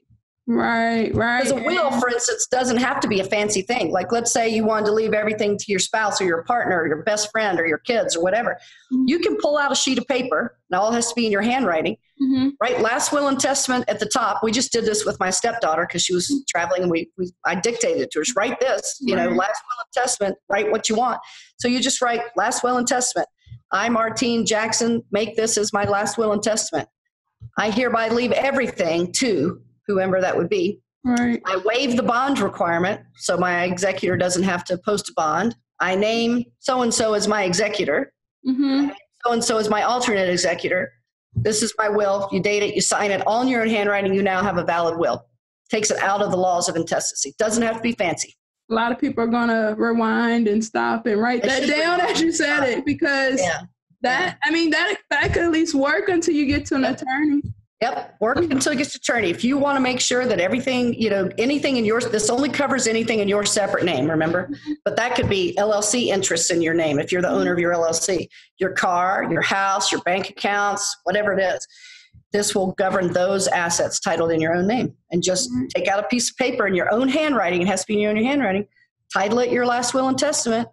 Right, right. Because a will, for instance, doesn't have to be a fancy thing. Like, let's say you wanted to leave everything to your spouse or your partner or your best friend or your kids or whatever. Mm-hmm. You can pull out a sheet of paper, and all has to be in your handwriting. Mm-hmm. Right, last will and testament at the top. We just did this with my stepdaughter because she was traveling, and we, we I dictated to her, write this. You right. know, last will and testament. Write what you want. So you just write last will and testament. I, Martine Jackson, make this as my last will and testament. I hereby leave everything to whoever that would be. Right. I waive the bond requirement, so my executor doesn't have to post a bond. I name so and so as my executor. So and so as my alternate executor. This is my will. You date it, you sign it, all in your own handwriting. You now have a valid will. Takes it out of the laws of intestacy. Doesn't have to be fancy. A lot of people are gonna rewind and stop and write that down as you said it because yeah. that I mean that that could at least work until you get to an attorney. Yep, work until it gets to attorney. If you want to make sure that everything, you know, anything in yours, this only covers anything in your separate name, remember? But that could be LLC interests in your name if you're the owner of your LLC, your car, your house, your bank accounts, whatever it is. This will govern those assets titled in your own name. And just mm-hmm. take out a piece of paper in your own handwriting. It has to be in your own handwriting. Title it your last will and testament.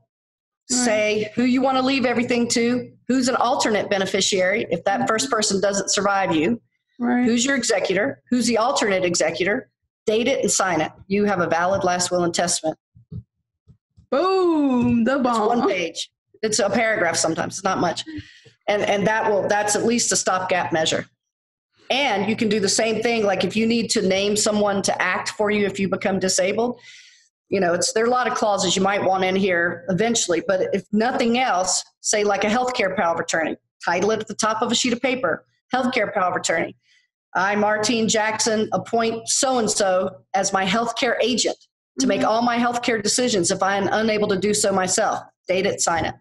Say who you want to leave everything to, who's an alternate beneficiary if that first person doesn't survive you Right. Who's your executor? Who's the alternate executor? Date it and sign it. You have a valid last will and testament. Boom, the bomb. It's one page. It's a paragraph sometimes. It's not much. And and that will that's at least a stopgap measure. And you can do the same thing like if you need to name someone to act for you if you become disabled, you know, it's there are a lot of clauses you might want in here eventually, but if nothing else, say like a healthcare power of attorney, title it at the top of a sheet of paper, healthcare power of attorney. I, Martine Jackson, appoint so and so as my healthcare agent to make mm-hmm. all my healthcare decisions if I am unable to do so myself. Date it, sign it.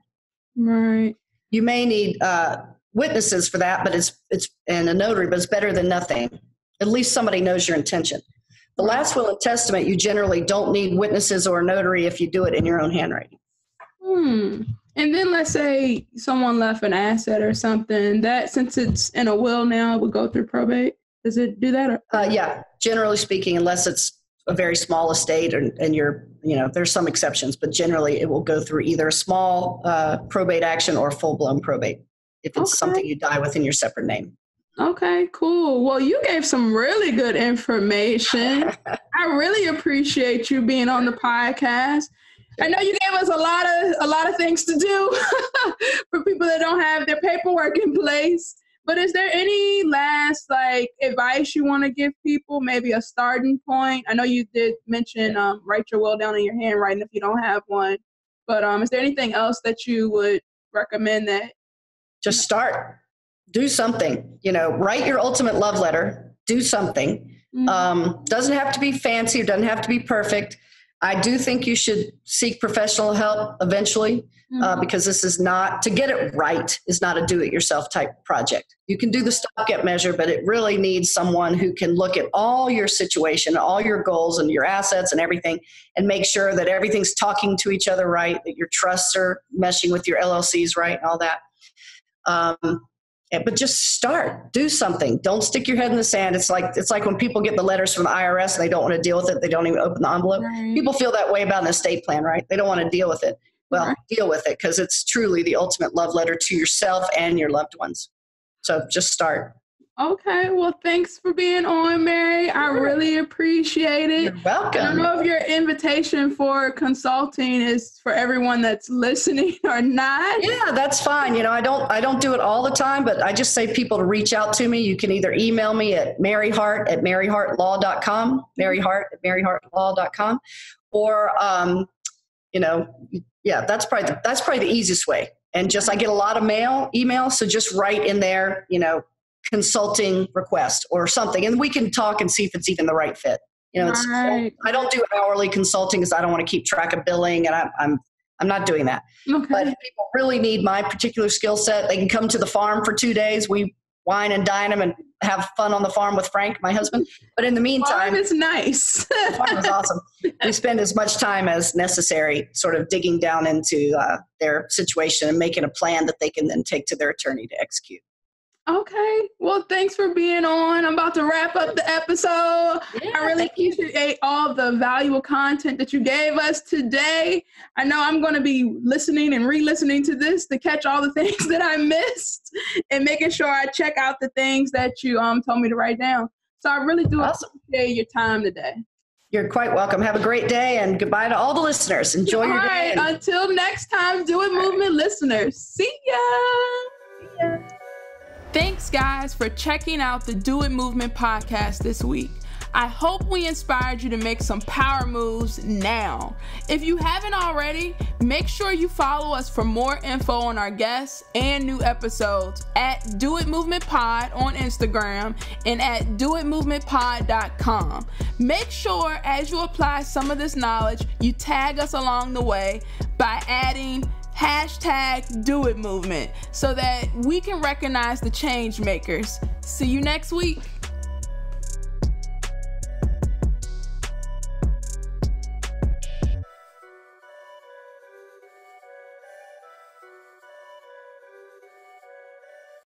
Right. You may need uh, witnesses for that, but it's it's and a notary, but it's better than nothing. At least somebody knows your intention. The last will and testament, you generally don't need witnesses or a notary if you do it in your own handwriting. Hmm. And then let's say someone left an asset or something that since it's in a will now, it would go through probate. Does it do that? Or- uh, yeah, generally speaking, unless it's a very small estate and, and you're, you know, there's some exceptions, but generally it will go through either a small uh, probate action or full blown probate if it's okay. something you die with in your separate name. Okay, cool. Well, you gave some really good information. I really appreciate you being on the podcast. I know you gave us a lot of a lot of things to do for people that don't have their paperwork in place. But is there any last like advice you want to give people? Maybe a starting point. I know you did mention um, write your will down in your handwriting if you don't have one. But um, is there anything else that you would recommend that? Just start. Do something. You know, write your ultimate love letter. Do something. Mm-hmm. Um, doesn't have to be fancy. It doesn't have to be perfect. I do think you should seek professional help eventually uh, mm-hmm. uh, because this is not to get it right is not a do-it-yourself type project. You can do the stopgap measure, but it really needs someone who can look at all your situation, all your goals, and your assets and everything, and make sure that everything's talking to each other right, that your trusts are meshing with your LLCs right, and all that. Um, but just start do something don't stick your head in the sand it's like it's like when people get the letters from the irs and they don't want to deal with it they don't even open the envelope right. people feel that way about an estate plan right they don't want to deal with it well, right. deal with it because it's truly the ultimate love letter to yourself and your loved ones. So just start. Okay, well, thanks for being on, Mary. I really appreciate it. You're welcome. I don't know if your invitation for consulting is for everyone that's listening or not. Yeah, that's fine. You know, I don't I don't do it all the time, but I just say people to reach out to me. You can either email me at maryhart at maryhartlaw.com, maryhart at maryhartlaw.com, or um, you know, yeah, that's probably the, that's probably the easiest way. And just I get a lot of mail, email, so just write in there, you know, consulting request or something, and we can talk and see if it's even the right fit. You know, it's, right. I don't do hourly consulting because I don't want to keep track of billing, and I'm I'm I'm not doing that. Okay. But if people really need my particular skill set, they can come to the farm for two days. We wine and dine them and have fun on the farm with Frank, my husband. But in the meantime, farm is nice. farm is awesome. We spend as much time as necessary, sort of digging down into uh, their situation and making a plan that they can then take to their attorney to execute. Okay. Well, thanks for being on. I'm about to wrap up the episode. Yeah, I really appreciate all the valuable content that you gave us today. I know I'm going to be listening and re listening to this to catch all the things that I missed and making sure I check out the things that you um, told me to write down. So I really do awesome. appreciate your time today. You're quite welcome. Have a great day and goodbye to all the listeners. Enjoy all your right, day. Until next time, Do It Movement listeners. See ya. See ya. Thanks, guys, for checking out the Do It Movement podcast this week. I hope we inspired you to make some power moves now. If you haven't already, make sure you follow us for more info on our guests and new episodes at Do It Movement Pod on Instagram and at doitmovementpod.com. Make sure as you apply some of this knowledge, you tag us along the way by adding hashtag do it movement so that we can recognize the change makers. See you next week.